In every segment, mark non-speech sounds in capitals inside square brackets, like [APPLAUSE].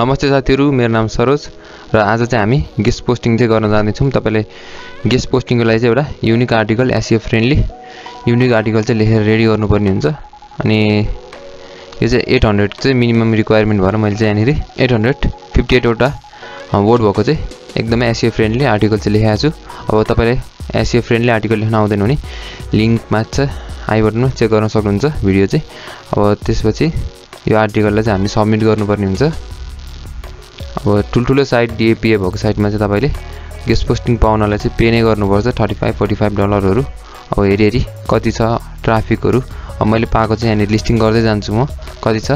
नमस्ते साथीहरू मेरो नाम सरोज र आज चाहिँ हामी गेस्ट पोस्टिङ चाहिँ गर्न जाँदैछौँ। तपाईँले गेस्ट पोस्टिङको लागि चाहिँ एउटा unique article SEO friendly unique article चाहिँ लेखेर रेडी गर्नुपर्ने हुन्छ। अनि यो चाहिँ एट हन्ड्रेड चाहिँ मिनिमम रिक्वायरमेन्ट भएर मैले चाहिँ यहाँनिर एट हन्ड्रेड फिफ्टी एटवटा वर्ड भएको चाहिँ एकदमै एसियो फ्रेन्डली आर्टिकल चाहिँ लेखेको छु। अब तपाईँले एसियो फ्रेन्डली आर्टिकल लेख्न आउँदैन भने लिङ्कमा चाहिँ आई बटनमा चेक गर्न सक्नुहुन्छ भिडियो चाहिँ। अब त्यसपछि यो आर्टिकललाई चाहिँ हामीले सब्मिट गर्नुपर्ने हुन्छ। अब ठुल्ठुलो साइट डिएपिए भएको साइटमा चाहिँ तपाईँले गेस्ट पोस्टिङ पाउनलाई चाहिँ पे नै गर्नुपर्छ। थर्टी फाइभ फोर्टी फाइभ डलरहरू अब हेरी हेरी कति छ ट्राफिकहरू। अब मैले पाएको चाहिँ यहाँनिर लिस्टिङ गर्दै जान्छु म कति छ।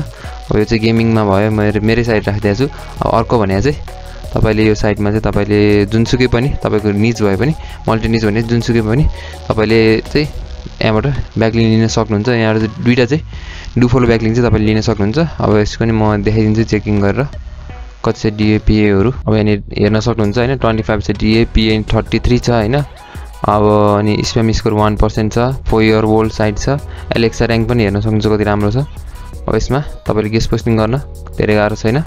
अब यो चाहिँ गेमिङमा भयो मेरो मेरै साइड राखिदिएको छु। अब अर्को भने चाहिँ तपाईँले यो साइटमा चाहिँ तपाईँले जुनसुकै पनि तपाईँको निज भए पनि मल्टी निज भने जुनसुकै पनि तपाईँले चाहिँ यहाँबाट ब्याकलिङ लिन सक्नुहुन्छ। यहाँबाट दुइटा चाहिँ डुफोलो ब्याकलिङ चाहिँ तपाईँले लिन सक्नुहुन्छ। अब यसको पनि म देखाइदिन्छु चेकिङ गरेर। कति छ डिएपिएहरू अब यहाँनिर हेर्न सक्नुहुन्छ होइन? ट्वेन्टी फाइभ छ डिएपिए थर्टी थ्री छ होइन? अब अनि स्प्याम स्कोर वान पर्सेन्ट छ फोर इयर ओल्ड साइड छ एलेक्सा ऱ्याङ्क पनि हेर्न सक्नुहुन्छ कति राम्रो छ। अब यसमा तपाईँले गेस्ट पोस्टिङ गर्न धेरै गाह्रो छैन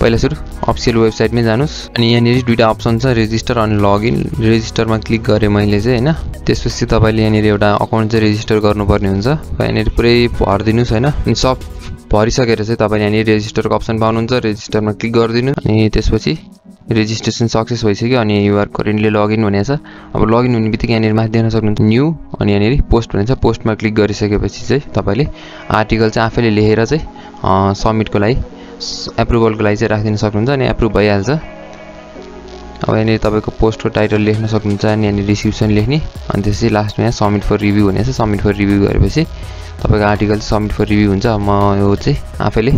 पहिला सुरु अफिसियल वेबसाइटमै जानुहोस्। अनि यहाँनिर दुइटा अप्सन छ रेजिस्टर अनि लगइन रेजिस्टरमा क्लिक गरेँ मैले चाहिँ होइन? त्यसपछि तपाईँले यहाँनिर एउटा अकाउन्ट चाहिँ रेजिस्टर गर्नुपर्ने हुन्छ। यहाँनिर पुरै भरिदिनुहोस् होइन? अनि सब भरिसकेर चाहिँ तपाईँले यहाँनिर रेजिस्टरको अप्सन पाउनुहुन्छ। रेजिस्टरमा क्लिक गरिदिनु। अनि त्यसपछि रेजिस्ट्रेसन सक्सेस भइसक्यो अनि युआर करेन्टली लगइन भनेको छ। अब लगइन हुने बित्तिकै यहाँनिर माथि देख्न सक्नुहुन्छ न्यू अनि यहाँनिर पोस्ट भनेको पोस्टमा क्लिक गरिसकेपछि चाहिँ तपाईँले आर्टिकल चाहिँ आफैले लेखेर चाहिँ सब्मिटको लागि एप्रुभलको लागि चाहिँ राखिदिन सक्नुहुन्छ। अनि एप्रुभ भइहाल्छ। अब यहाँनिर तपाईँको पोस्टको टाइटल लेख्न सक्नुहुन्छ अनि यहाँनिर रिसिप्सन लेख्ने। अनि त्यसपछि लास्टमा यहाँ सब्मिट फर रिभ्यू भनेको छ। सब्मिट फर रिभ्यू गरेपछि तपाईँको आर्टिकल चाहिँ सब्मिट फर रिभ्यू हुन्छ। म यो चाहिँ आफैले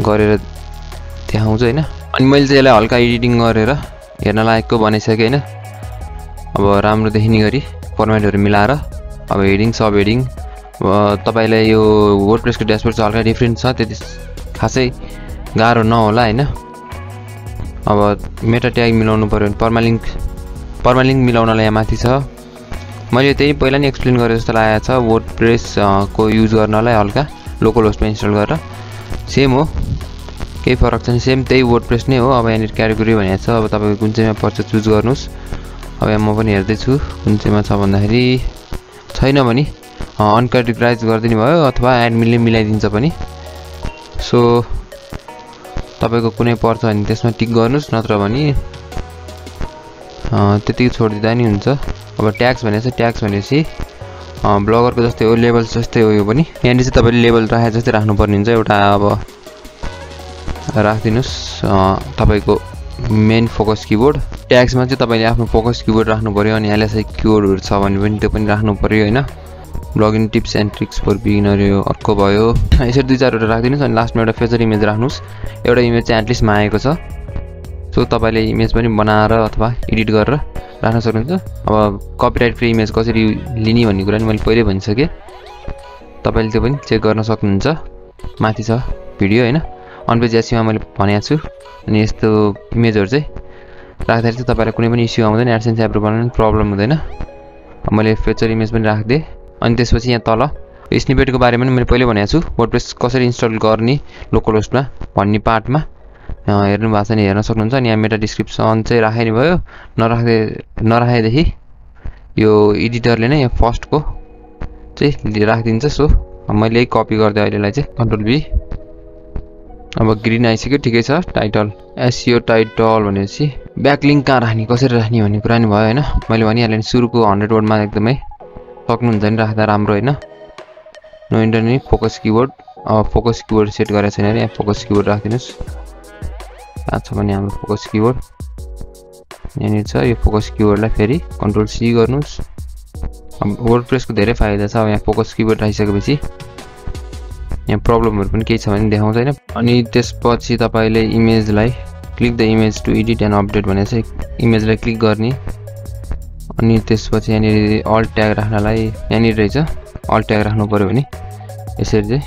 गरेर देखाउँछु होइन? अनि मैले चाहिँ यसलाई हल्का एडिटिङ गरेर हेर्न लायकको बनाइसकेँ होइन? अब राम्रो देखिने गरी फर्मेटहरू मिलाएर अब हेडिङ सब हेडिङ तपाईँलाई यो वर्ड प्रेसको ड्यासबोर्ड चाहिँ हल्का डिफ्रेन्ट छ त्यति खासै गाह्रो नहोला होइन? अब मेटा ट्याग मिलाउनु पऱ्यो भने पर्मालिङ्क पर्मालिङ्क मिलाउनलाई यहाँ माथि छ। मैले त्यही पहिला नि एक्सप्लेन गरेँ जस्तो लागेको छ वर्ड प्रेसको युज गर्नलाई हल्का लोकल होस्टमा इन्स्टल गरेर। सेम हो केही फरक छैन सेम त्यही वर्ड प्रेस नै हो। अब यहाँनिर क्याटेगोरी भनेको छ अब तपाईँको कुन चाहिँमा पर्छ चुज गर्नुहोस्। अब यहाँ म पनि हेर्दैछु कुन चाहिँमा छ भन्दाखेरि छैन भने अनक्याटेगराइज गरिदिनु भयो अथवा एडमिनले मिलाइदिन्छ पनि। सो तपाईँको कुनै पर्छ भने त्यसमा टिक गर्नुहोस् नत्र भने त्यतिकै छोडिदिँदा नि हुन्छ। अब ट्याक्स भनेपछि ट्याक्स भनेपछि ब्लगरको जस्तै हो लेभल जस्तै हो यो पनि। यहाँनिर चाहिँ तपाईँले लेभल राखेर जस्तै राख्नुपर्ने हुन्छ एउटा अब राखिदिनुहोस् तपाईँको मेन फोकस किबोर्ड। ट्याक्समा चाहिँ तपाईँले आफ्नो फोकस किबोर्ड राख्नु पऱ्यो अनि एलएसआई किबोर्डहरू छ भने पनि त्यो पनि राख्नु पऱ्यो होइन? Blogging tips and tricks for beginner यो अर्को भयो। [LAUGHS] यसरी दुई चारवटा राखिदिनुहोस् अनि लास्टमा एउटा फेचर इमेज राख्नुहोस्। एउटा इमेज चाहिँ एटलिस्टमा आएको छ। सो तपाईँले इमेज पनि बनाएर अथवा एडिट गरेर राख्न सक्नुहुन्छ। अब कपिराइट फ्री इमेज कसरी लिने भन्ने कुरा नि मैले पहिल्यै भनिसकेँ। तपाईँले त्यो पनि चेक गर्न सक्नुहुन्छ। माथि छ भिडियो होइन? अनपेज एसीमा मैले भनेको छु। अनि यस्तो इमेजहरू चाहिँ राख्दाखेरि चाहिँ तपाईँलाई कुनै पनि इस्यु आउँदैन। एडसेन्स पनि प्रब्लम हुँदैन। मैले फेचर इमेज पनि राखिदिएँ। अनि त्यसपछि यहाँ तल स्निपेटको बारेमा पनि मैले पहिल्यै भनेको छु वर्डप्रेस कसरी इन्स्टल गर्ने लोकल होस्टमा भन्ने पार्टमा। हेर्नु भएको छ नि हेर्न सक्नुहुन्छ अनि यहाँ मेटा डिस्क्रिप्सन चाहिँ राखे नि भयो। नराख्दै नराखेदेखि यो एडिटरले नै यहाँ फर्स्टको चाहिँ राखिदिन्छ। सो मैले यही कपी गरिदिएँ अहिलेलाई चाहिँ कन्ट्रोल बी अब ग्रिन आइसक्यो ठिकै छ। टाइटल एसियो टाइटल भनेपछि ब्याकलिङ कहाँ राख्ने कसरी राख्ने भन्ने कुरा नि भयो होइन? मैले भनिहालेँ सुरुको हन्ड्रेड वर्डमा एकदमै सक्नुहुन्छ नि राख्दा राम्रो होइन। No internet focus keyboard focus keyboard set गरेको छैन अरे यहाँ फोकस किबोर्ड राखिदिनुहोस्। कहाँ छ भने हाम्रो फोकस किबोर्ड? यहाँनिर छ यो फोकस किबोर्डलाई फेरि कन्ट्रोल सी गर्नुहोस्। अब वर्ड प्रेसको धेरै फाइदा छ अब यहाँ फोकस किबोर्ड राखिसकेपछि। यहाँ प्रब्लमहरू पनि केही छ भने देखाउँछ होइन अनि त्यसपछि तपाईँले इमेजलाई click the image to edit and update भनेर चाहिँ इमेजलाई क्लिक गर्ने। अनि त्यसपछि यहाँनिर अल ट्याग राख्नलाई यहाँनिर रहेछ। अल ट्याग राख्नु पऱ्यो भने यसरी चाहिँ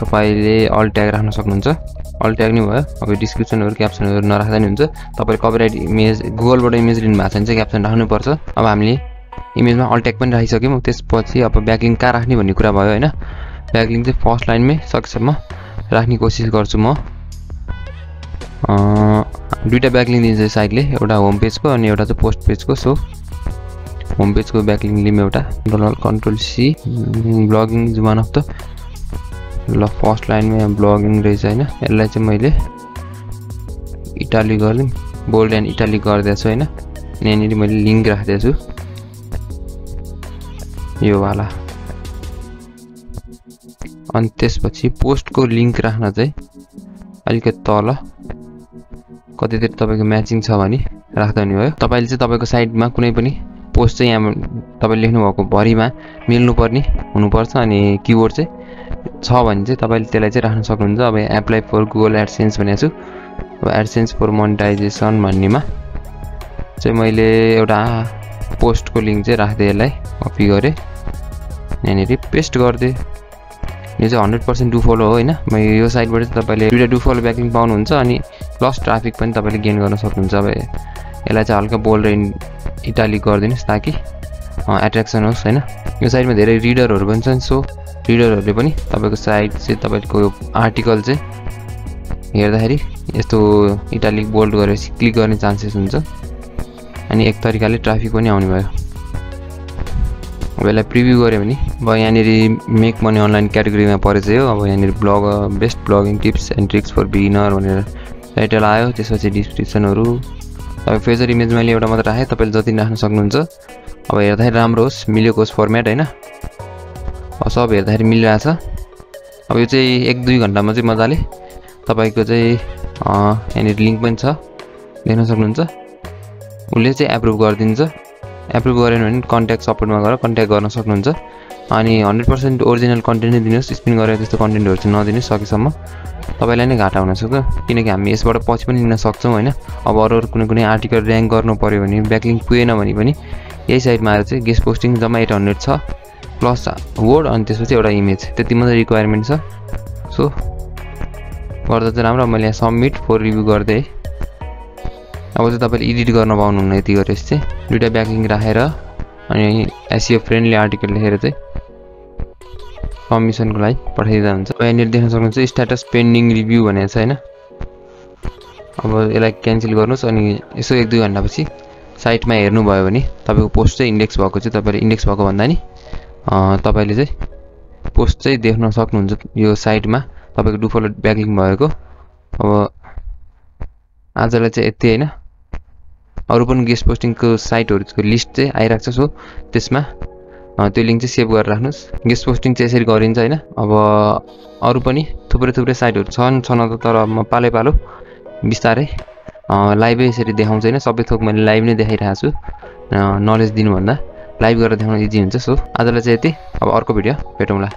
तपाईँले अल ट्याग राख्न सक्नुहुन्छ। अल ट्याग नै भयो। अब डिस्क्रिप्सनहरू क्याप्सनहरू नराख्दा नि हुन्छ। तपाईँले कपिराइट इमेज गुगलबाट इमेज लिनु भएको छ भने चाहिँ क्याप्सन राख्नुपर्छ। अब हामीले इमेजमा अल ट्याग पनि राखिसक्यौँ। त्यसपछि अब ब्याकलिङ कहाँ राख्ने भन्ने कुरा भयो होइन। ब्याकलिङ चाहिँ फर्स्ट लाइनमै सकेसम्म राख्ने कोसिस गर्छु म। दुइटा ब्याकलिङ दिन्छ साइडले। एउटा होम पेजको अनि एउटा चाहिँ पोस्ट पेजको सो होम पेजको ब्याकलिङ लिम एउटा control C blogging is one of the ल फर्स्ट लाइनमा ब्लगिङ रहेछ होइन। यसलाई चाहिँ मैले इटाली गरिदिउँ बोल्ड एन्ड इटाली गरिदिएको छु होइन। यहाँनिर मैले लिङ्क राखिदिएको छु यो वाला। अनि त्यसपछि पोस्टको लिङ्क राख्न चाहिँ अलिकति तल कतितिर तपाईँको म्याचिङ छ भने राख्दा हुने भयो। तपाईँले चाहिँ तपाईँको साइडमा कुनै पनि पोस्ट चाहिँ यहाँ तपाईँले लेख्नुभएको भरिमा मिल्नुपर्ने हुनुपर्छ अनि किबोर्ड चाहिँ छ भने चाहिँ तपाईँले त्यसलाई चाहिँ राख्न सक्नुहुन्छ। अब एप्लाई फर गुगल एडसेन्स भनेको छु। अब एडसेन्स फर मोनिटाइजेसन भन्नेमा चाहिँ मैले एउटा पोस्टको लिङ्क चाहिँ राखिदिएँ यसलाई कपी गरेँ। यहाँनिर पेस्ट गरिदिएँ। यो चाहिँ हन्ड्रेड पर्सेन्ट डु फलो हो होइन? म यो साइडबाट चाहिँ तपाईँले दुइटा डु फलो ब्याकिङ पाउनुहुन्छ अनि प्लस ट्राफिक पनि तपाईँले गेन गर्न सक्नुहुन्छ। अब यसलाई चाहिँ हल्का बोल र इटालिक गरिदिनुहोस् ताकि एट्र्याक्सन होस् होइन? यो साइडमा धेरै रिडरहरू पनि छन् सो रिडरहरूले पनि तपाईँको साइड चाहिँ तपाईँको आर्टिकल चाहिँ हेर्दाखेरि यस्तो इटालिक बोल्ड गरेपछि क्लिक गर्ने चान्सेस हुन्छ। अनि एक तरिकाले ट्राफिक पनि आउने भयो। अब यसलाई प्रिभ्यू गऱ्यो भने अब यहाँनिर मेक मनी अनलाइन क्याटेगोरीमा परेछ हो अब यहाँनिर blog best blogging tips and tricks for beginner भनेर टाइटल आयो। त्यसपछि डिस्क्रिप्सनहरू अब फेजर इमेज मैले एउटा मात्र राखेँ तपाईँले जति राख्न सक्नुहुन्छ। अब हेर्दाखेरि राम्रो होस् मिलेको होस् फर्मेट होइन? अब सब हेर्दाखेरि मिलिरहेछ। अब यो चाहिँ एक दुई घन्टामा चाहिँ मजाले तपाईँको चाहिँ यहाँनिर लिङ्क पनि छ देख्न सक्नुहुन्छ। उसले चाहिँ एप्रुभ गरिदिन्छ। एप्रुभ गरेन भने कन्ट्याक्ट सपोर्टमा गएर कन्ट्याक्ट गर्न सक्नुहुन्छ। अनि हन्ड्रेड पर्सेन्ट ओरिजिनल कन्टेन्ट नै दिनुहोस् स्पिन गरेर त्यस्तो कन्टेन्टहरू चाहिँ नदिनुहोस् सकेसम्म। तपाईँलाई नै घाटा हुनसक्छ किनकि हामी यसबाट पछि पनि लिन सक्छौँ होइन? अब अरू अरू कुनै कुनै आर्टिकल ऱ्याङ्क गर्नु पऱ्यो भने ब्याकलिङ पुगेन भने पनि यही साइडमा आएर चाहिँ गेस्ट पोस्टिङ जम्मा एट हन्ड्रेड छ प्लस वर्ड अनि त्यसपछि एउटा इमेज त्यति मात्रै रिक्वायरमेन्ट छ। सो गर्दा चाहिँ राम्रो मैले यहाँ सबमिट फोर रिभ्यू गरिदिएँ है अब चाहिँ तपाईँले एडिट गर्न पाउनुहुन्न यति गरेपछि चाहिँ। दुइटा ब्याकिङ राखेर अनि एसियो फ्रेन्डली आर्टिकल लेखेर चाहिँ। कमिसनको लागि पठाइदिँदा हुन्छ। यहाँनिर देख्न सक्नुहुन्छ स्ट्याटस पेन्डिङ रिभ्यू भनेको छ होइन? अब यसलाई क्यान्सल गर्नुहोस् अनि यसो एक दुई घन्टापछि साइटमा हेर्नुभयो भने तपाईँको पोस्ट चाहिँ इन्डेक्स भएको चाहिँ तपाईँले इन्डेक्स भएको भन्दा नि तपाईँले चाहिँ पोस्ट चाहिँ देख्न सक्नुहुन्छ यो साइटमा। तपाईँको डुफलो ब्याकिङ भएको। अब आजलाई चाहिँ यति होइन? अरू पनि गेस्ट पोस्टिङको साइटहरूको लिस्ट चाहिँ आइरहेको छ। सो त्यसमा त्यो लिङ्क चाहिँ सेभ गरेर राख्नुहोस्। गेस्ट पोस्टिङ चाहिँ यसरी गरिन्छ होइन? अब अरू पनि थुप्रै थुप्रै साइटहरू छन् छन त तर म पालै पालो। बिस्तारै लाइभै यसरी देखाउँछ होइन? सबै थोक मैले लाइभ नै देखाइरहेको छु। नलेज दिनुभन्दा। लाइभ गरेर देखाउन इजी हुन्छ सो आजलाई चाहिँ यति। अब अर्को भिडियो भेटौँला।